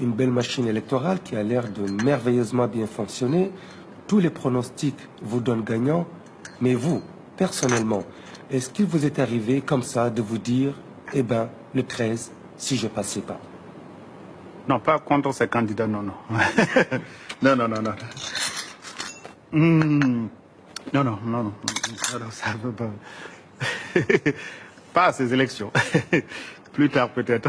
une belle machine électorale qui a l'air de merveilleusement bien fonctionner. Tous les pronostics vous donnent gagnant. Mais vous, personnellement, est-ce qu'il vous est arrivé comme ça de vous dire, eh ben, le 13, si je passais pas? Non, pas contre ces candidats, non, non. non, non, non, hmm. non. Non, non, non, non. non, ça pas. pas à ces élections. Plus tard, peut-être.